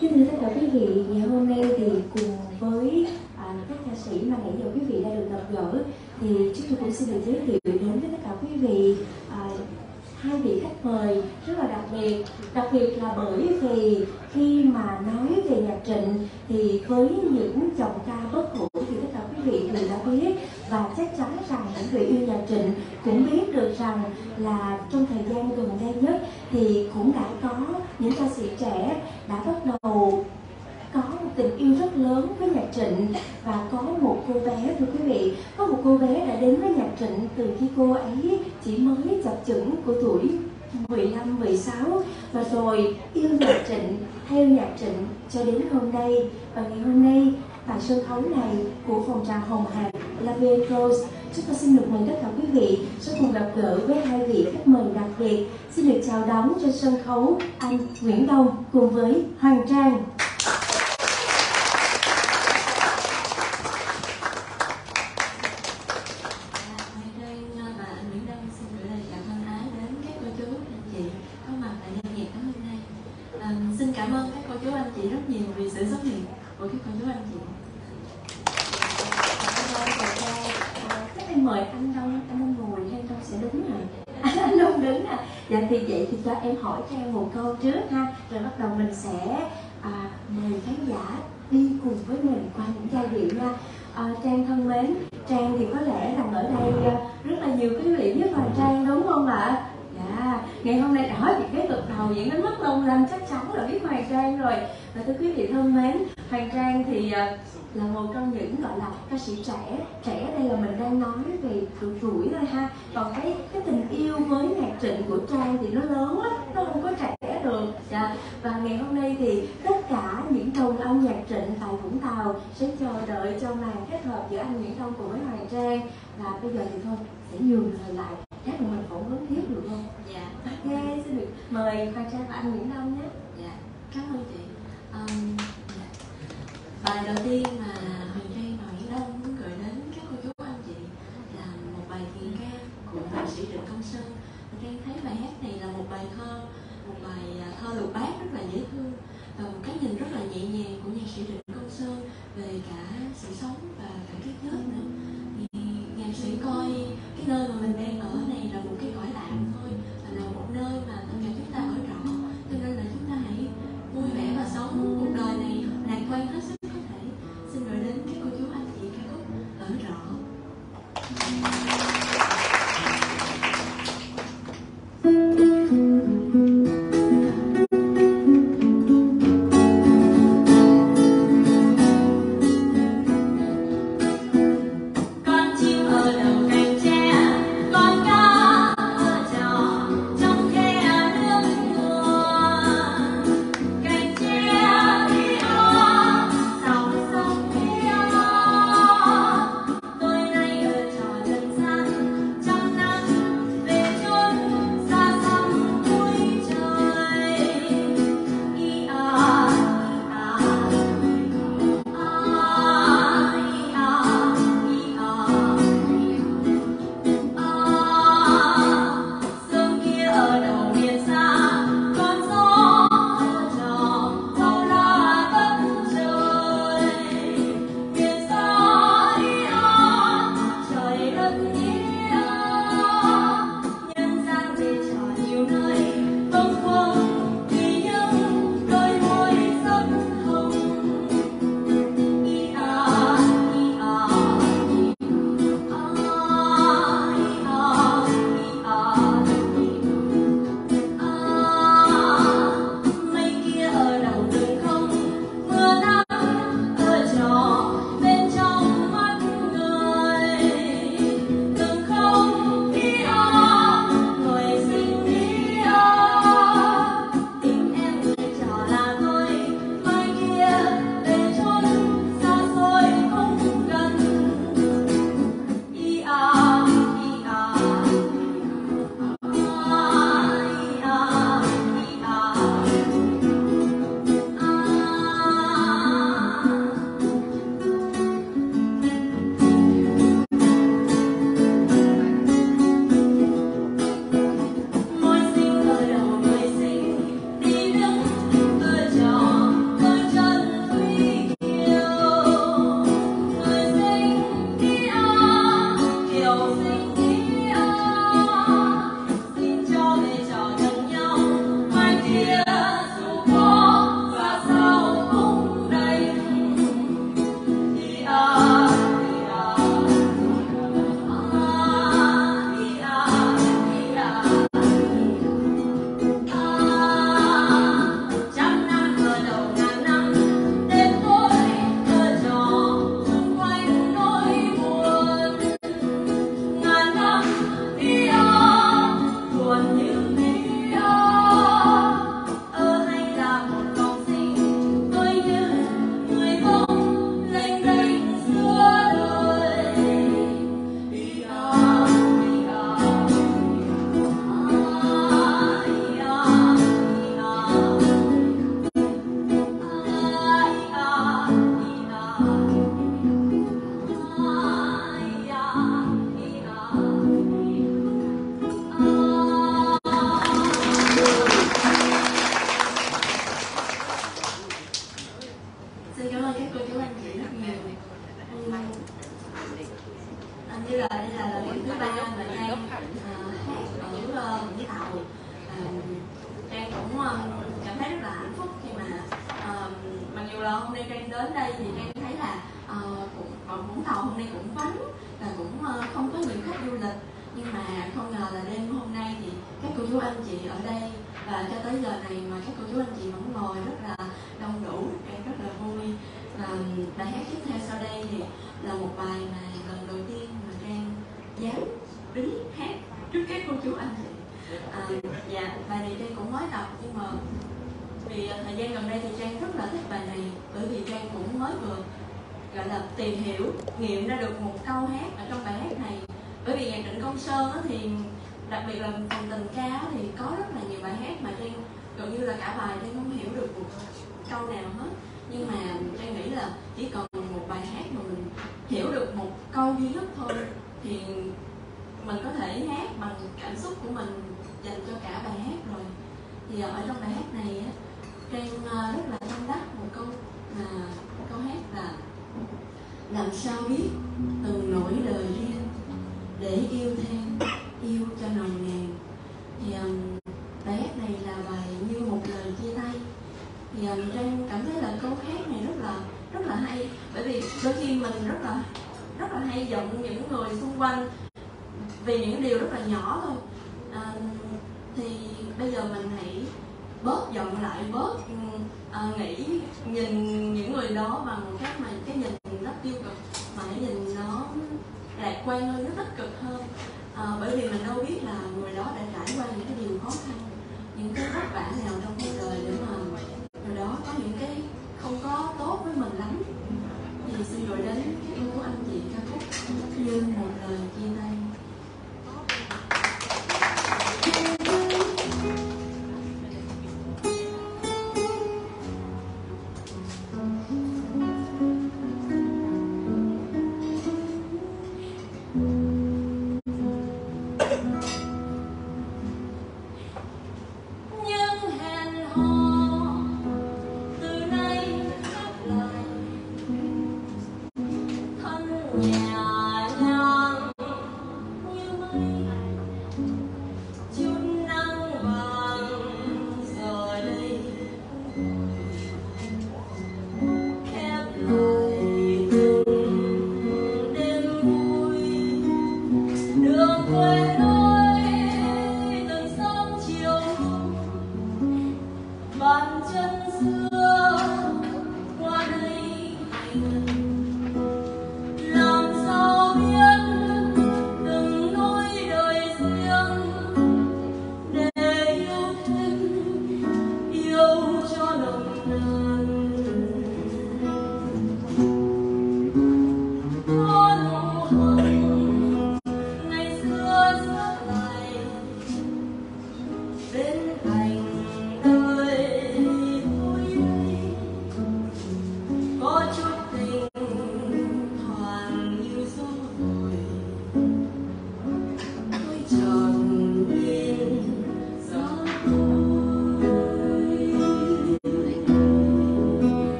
Kính thưa tất cả quý vị, ngày hôm nay thì cùng với à, các ca sĩ mà nãy giờ quý vị đã được gặp gỡ thì chúng tôi cũng xin được giới thiệu đến với tất cả quý vị à, hai vị khách mời rất là đặc biệt. Đặc biệt là bởi vì khi mà nói về nhạc trịnh thì với những chồng ca bất hủ thì tất cả quý vị đều đã biết và chắc chắn rằng những người yêu nhạc trịnh cũng biết được rằng là trong thời gian gần đây nhất thì cũng đã có những ca sĩ trẻ đã bắt đầu có một tình yêu rất lớn với nhạc trịnh. Và có một cô bé thưa quý vị có một cô bé đã đến với nhạc trịnh từ khi cô ấy chỉ mới chập chững của tuổi 15, 16 và rồi yêu nhạc trịnh, theo nhạc trịnh cho đến hôm nay. Và ngày hôm nay tại sân khấu này của phòng trà Hồng Hạc La Rose chúng ta xin được mời tất cả quý vị sẽ cùng gặp gỡ với hai vị khách mời đặc biệt. Xin được chào đón trên sân khấu anh Nguyễn Đông cùng với Hoàng Trang mời anh Đông, anh Đông ngồi hay anh Đông sẽ đứng à? anh Đông đứng à? Dạ thì vậy thì cho em hỏi Trang một câu trước ha. Rồi bắt đầu mình sẽ à, mời khán giả đi cùng với mình qua những giai điệu nha. À, Trang thân mến, Trang thì có lẽ rằng ở đây à, rất là nhiều quý vị nhất là Trang đúng không ạ? Dạ, ngày hôm nay hỏi thì cái cực đầu diễn đến mất lông lanh chắc chắn là biết Hoàng Trang rồi. Và thưa quý vị thân mến, Hoàng Trang thì à, là một trong những gọi là ca sĩ trẻ trẻ đây là mình đang nói về tuổi tuổi thôi ha. Còn cái cái tình yêu với nhạc trịnh của trang thì nó lớn lắm nó không có trẻ được dạ. và ngày hôm nay thì tất cả những chồng ông nhạc trịnh tại vũng tàu sẽ chờ đợi cho màn kết hợp giữa anh nguyễn đông cùng với hoàng trang. Và bây giờ thì thôi sẽ nhường lời lại. Chắc là mình phỏng vấn tiếp được không? Dạ. Ok xin được mời hoàng trang và anh nguyễn đông hôm nay trang đến đây thì trang thấy là uh, cũng ờ, Vũng Tàu hôm nay cũng vắng và cũng uh, không có nhiều khách du lịch. Nhưng mà không ngờ là đêm hôm nay thì các cô chú anh chị ở đây và cho tới giờ này mà các cô chú anh chị vẫn ngồi rất là đông đủ em rất là vui. Và bài hát tiếp theo sau đây thì là một bài mà lần đầu tiên mà trang dám đứng hát trước các cô chú anh chị. À, dạ bài này trang cũng mới tập nhưng mà vì thời gian gần đây thì trang rất là thích bài này bởi vì trang cũng mới vừa, gọi là, tìm hiểu, nghiệm ra được một câu hát ở trong bài hát này. Bởi vì nhạc trịnh công sơn thì, đặc biệt là phần tình ca thì có rất là nhiều bài hát mà trang, gần như là cả bài trang không hiểu được một câu nào hết. Nhưng mà trang nghĩ là chỉ cần một bài hát mà mình hiểu được một câu duy nhất thôi thì mình có thể hát bằng cảm xúc của mình dành cho cả bài hát rồi. Thì ở trong bài hát này á, trang ờ, rất là tâm đắc một câu hát là làm sao biết? Từng nỗi lời riêng để yêu thêm yêu cho nồng nàn. Thì um, bài hát này là bài như một lời chia tay. Thì um, trang cảm thấy là câu hát này rất là rất là hay. Bởi vì đôi khi mình rất là rất là hay giận những người xung quanh vì những điều rất là nhỏ thôi. À, thì bây giờ mình hãy bớt giận lại bớt um, à, nghĩ nhìn những người đó bằng cách mà cái nhìn rất tiêu cực mà hãy nhìn nó lạc quan hơn nó tích cực hơn. À, bởi vì mình đâu biết là người đó đã trải qua những cái điều khó khăn những cái vất vả nào trong cuộc đời để mà người đó có những cái không có tốt với mình lắm. Thì xin gửi đến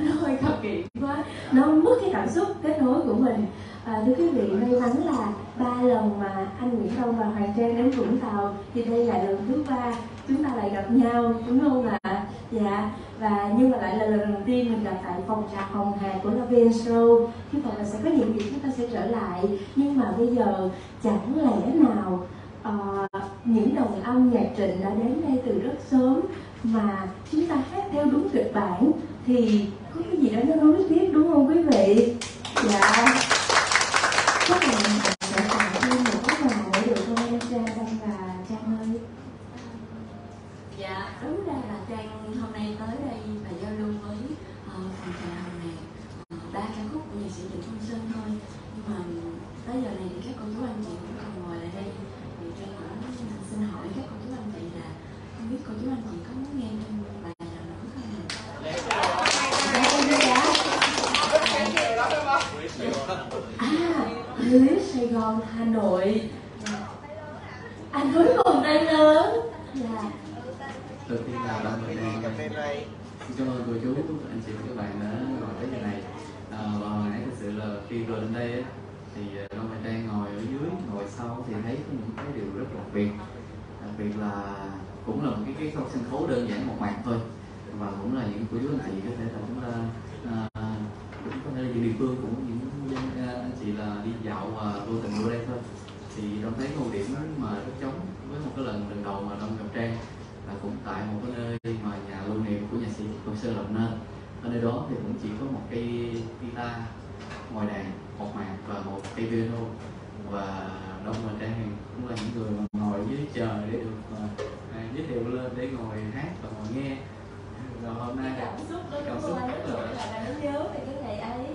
nó hơi thập kỷ quá. Nó mất cái cảm xúc kết nối của mình. À, thưa quý vị may mắn là ba lần mà anh Nguyễn Đông và Hoàng Trang đến Vũng Tàu thì đây là lần thứ ba chúng ta lại gặp nhau đúng không ạ? Dạ và nhưng mà lại là lần đầu tiên mình gặp tại phòng trà hồng hà của La Show. Hy vọng là sẽ có những dịp chúng ta sẽ trở lại. Nhưng mà bây giờ chẳng lẽ nào uh, những đồng âm nhạc trịnh đã đến đây từ rất sớm mà chúng ta hát theo đúng kịch bản? Thì có cái gì đó nó không tiếc đúng không quý vị? Dạ. Chắc là mình sẽ tặng thêm một cái phần để được không em trang Đăng và trang ơi dạ đúng ra là trang hôm nay tới đây và giao lưu với uh, phòng trà hồng này uh, ba ca khúc của nhạc sĩ trịnh công sơn thôi. Nhưng mà tới giờ này thì các cô chú anh chị cũng còn ngồi lại đây thì trang cũng xin hỏi các cô chú anh chị là không biết cô chú anh chị có muốn nghe thêm bài nào nữa không À, Huế, Sài Gòn, Hà Nội. Anh Huế còn đây lớn. Dạ. Đầu tiên là ngày này xin cảm ơn cô chú anh chị và các bạn đã ngồi tới giờ này à, và hồi nãy thực sự là khi vừa lên đây thì Long Mai Trang ngồi ở dưới ngồi sau thì thấy có những cái điều rất đặc biệt. Đặc biệt là cũng là một cái cái sân khấu đơn giản một màn thôi. Và cũng là những cô chú anh chị có thể là chúng ta à, cũng có thể là những địa phương cũng những à, chị là đi dạo và vô tình vô đây thôi. Thì đông thấy một điểm mà rất trống với một cái lần lần đầu mà đông gặp trang là cũng tại một cái nơi mà nhà lưu niệm của nhạc sĩ Cầu Sơn lập nên. Ở nơi đó thì cũng chỉ có một cây guitar ngoài đàn một mạc và một cây piano và đông và trang cũng là những người mà ngồi dưới trời để được mà à, giới thiệu lên để ngồi hát và ngồi nghe. Rồi hôm nay cảm xúc đó cảm xúc rất là là nó nhớ về cái ngày ấy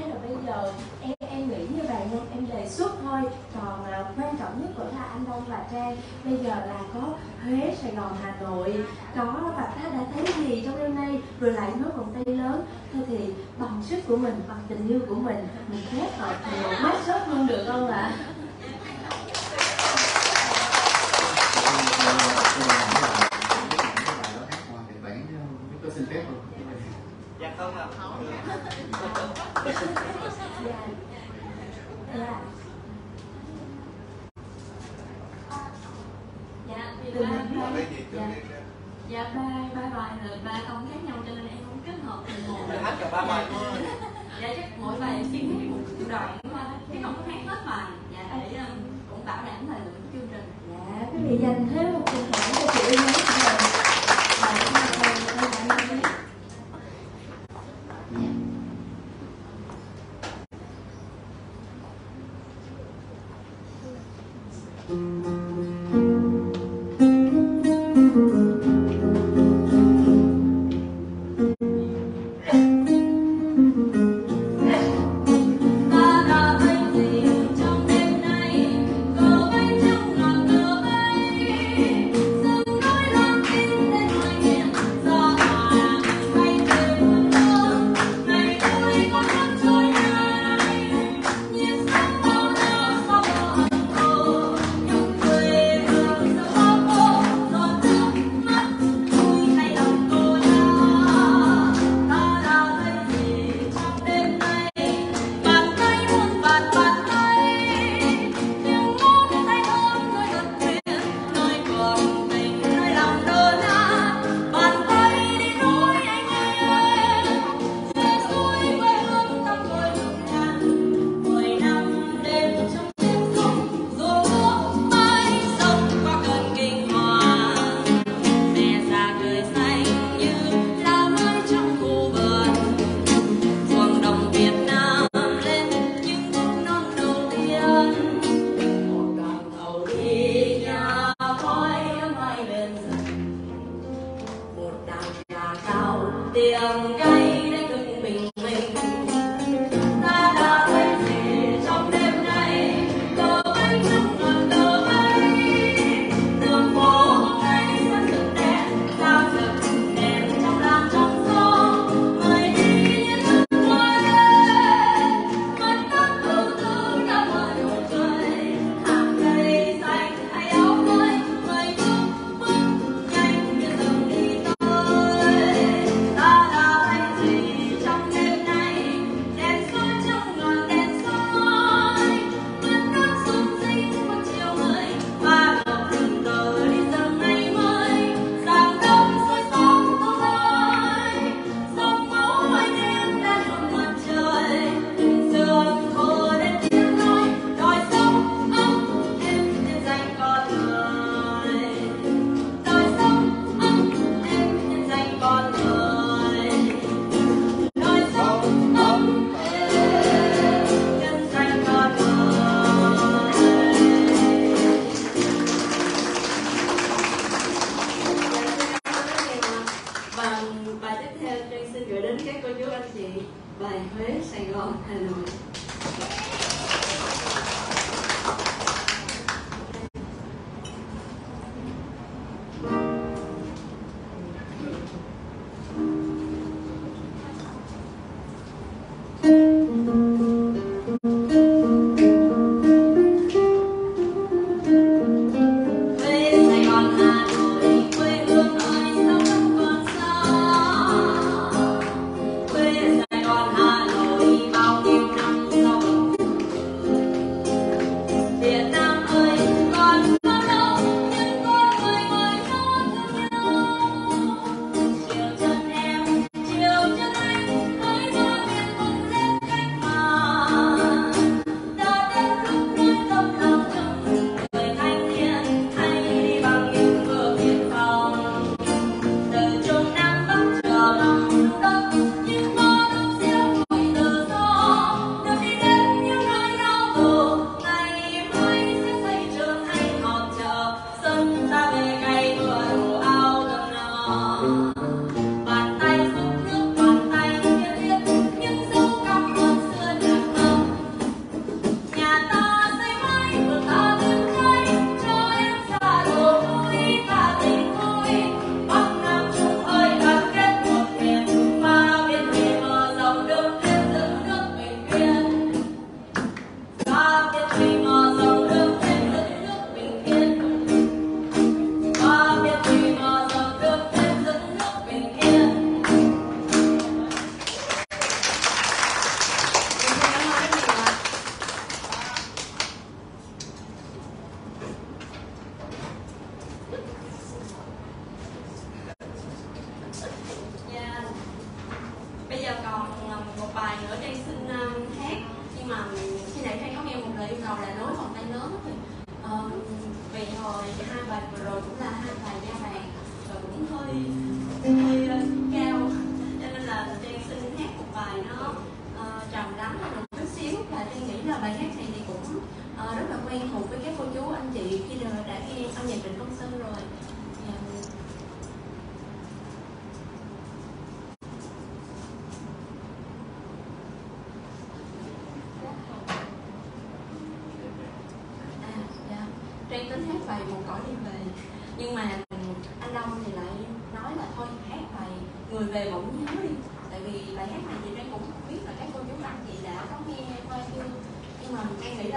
dạ hay là bây giờ em em nghĩ như vậy nha em đề xuất thôi. Còn à, quan trọng nhất vẫn là anh Đông và Trang bây giờ là có Huế Sài Gòn Hà Nội có và ta đã thấy gì trong đêm nay rồi lại nói vòng tay lớn. Thôi thì bằng sức của mình bằng tình yêu của mình mình kết hợp thành một mát sớt luôn được không ạ? Có xin phép không? dạ không ạ dạ dạ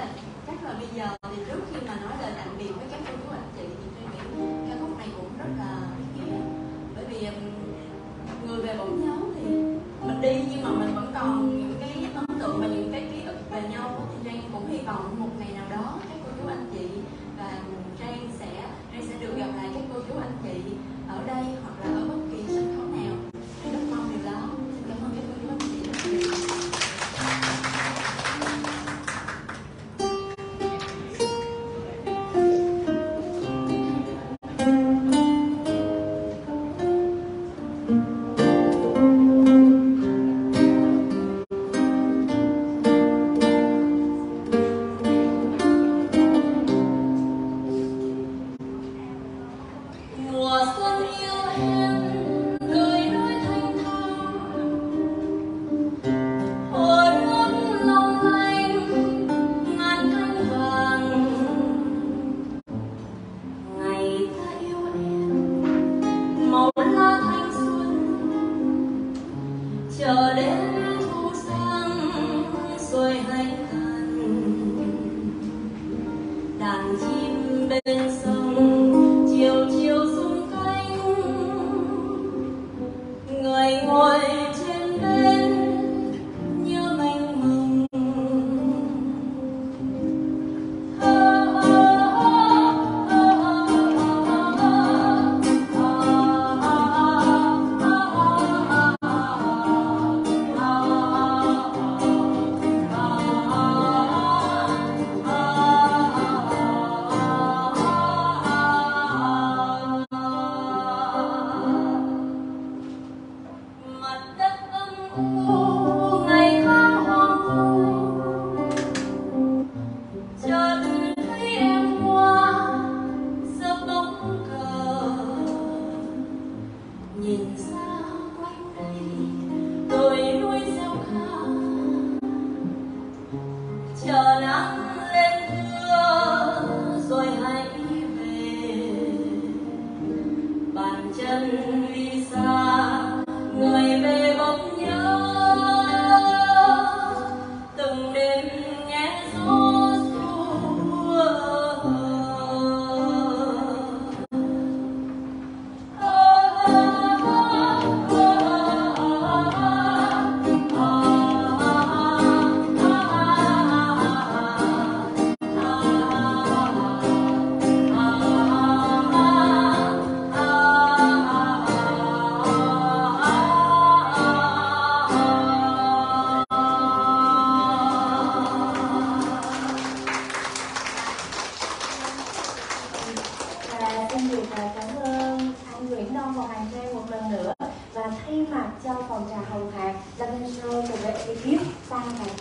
là chắc là bây giờ thì trước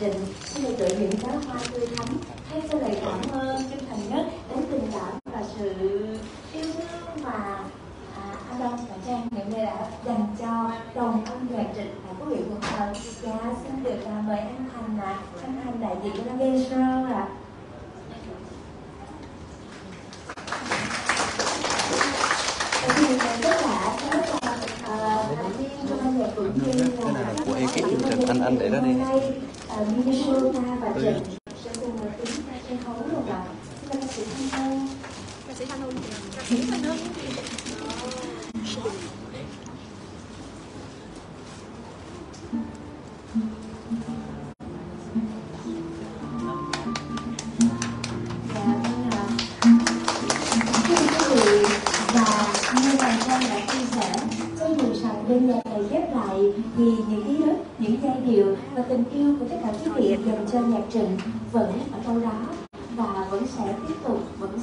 định xin được gửi những đóa hoa tươi thắm. Thay cho lời cảm ơn chân thành nhất đến tình cảm và sự yêu thương mà à, anh Đông và Trang hiện nay đã dành cho đồng âm nhạc Trịnh và quý vị quần thờ dạ xin được à, mời anh Thành ạ anh Thành đại diện cho Gabriel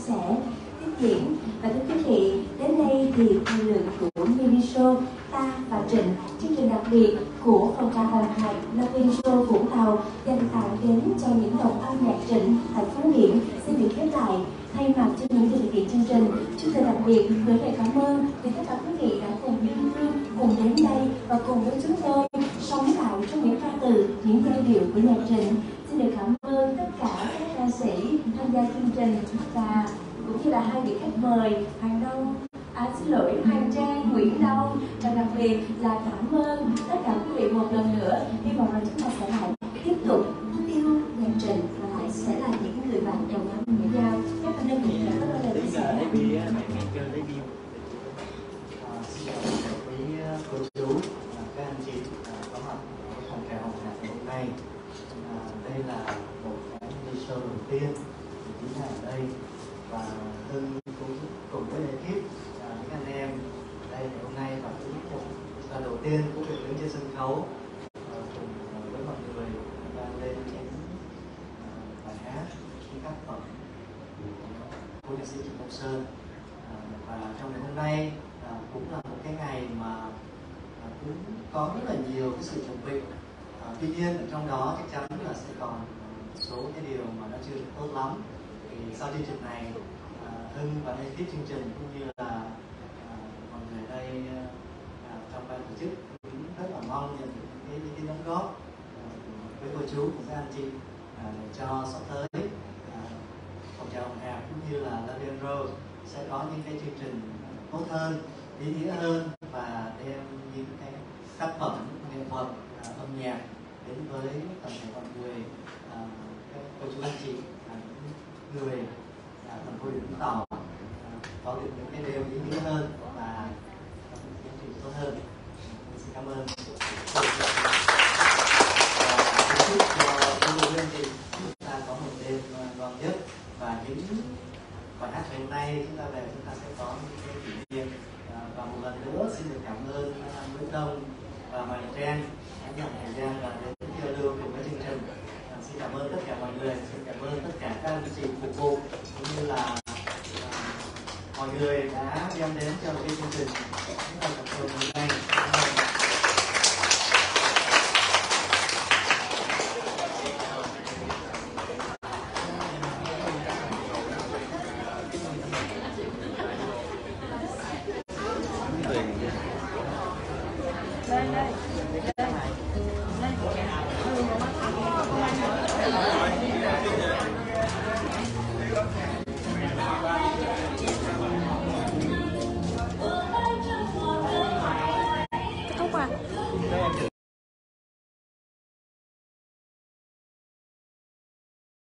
sẻ, tiết kiệm. Và thưa quý vị, đến đây thì thời lượng của mini show ta và Trịnh, chương trình đặc biệt của phòng trà Hoàng Hải là mini Show Vũng Tàu dành tặng đến cho những đồng âm nhạc Trịnh thành phố biển xin được khép lại. Thay mặt cho những người thực hiện chương trình chúng tôi đặc biệt gửi lời cảm ơn vì tất cả quý vị đã cùng những thương cùng đến đây và cùng với chúng tôi sống lại trong những ca từ những giai điệu của nhạc Trịnh. Hai vị khách mời Hoàng Đông À, xin lỗi Hoàng Trang, Nguyễn Đông và đặc biệt là cảm ơn tất cả quý vị một lần nữa. Hy vọng là chúng ta sẽ lại tiếp tục yêu nhạc trình và lại sẽ là những người bạn đồng hành nghĩa giao các anh em cũng đã có lời chia sẻ À, xin chào tất cả quý uh, cô chú, à, các anh chị à, có mặt ở phòng trà hồng nhạc ngày hôm nay. À, đây là một cái mini show đầu tiên của tiến hành ở đây và Hưng cũng cùng với ekip à, những anh em ở đây ngày hôm nay và cũng một lần đầu tiên cũng được đứng trên sân khấu. Cùng à, với mọi người đang lên những à, bài hát, những tác phẩm của nhạc sĩ Trịnh Công Sơn. À, và trong ngày hôm nay cũng là một cái ngày mà cũng có rất là nhiều cái sự chuẩn bị tuy nhiên ở trong đó chắc chắn là sẽ còn một số cái điều mà nó chưa được tốt lắm. Thì sau chương trình này Hưng và ekip chương trình cũng như là à, mọi người ở đây à, trong ban tổ chức cũng rất là mong nhận những cái, những cái đóng góp với cô chú cùng các anh chị à, cho sắp tới à, phòng trà hồng hạc cũng như là Lavian Road sẽ có những cái chương trình tốt hơn ý nghĩa hơn và đem những cái tác phẩm nghệ thuật à, âm nhạc đến với toàn thể mọi người các cô chú anh chị những người thành phố Vũng Tàu có được những cái điều ý nghĩa hơn và có những chương trình tốt hơn xin cảm ơn và kính chúc cho quý vị anh chị chúng ta có một đêm à, ngon nhất và những bài hát ngày hôm nay chúng ta về chúng ta sẽ có những cái kỷ niệm. À, và một lần nữa xin được cảm ơn anh Nguyễn Đông và Hoàng Trang đã dành thời gian